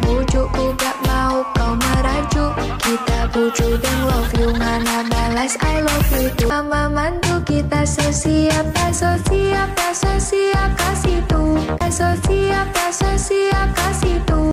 Bujukku gak mau kau merajuk. Kita bujuk dan love you Mana balas I love you tuh Mama mantu kita so siap So siap so kasih tuh sosial, sosial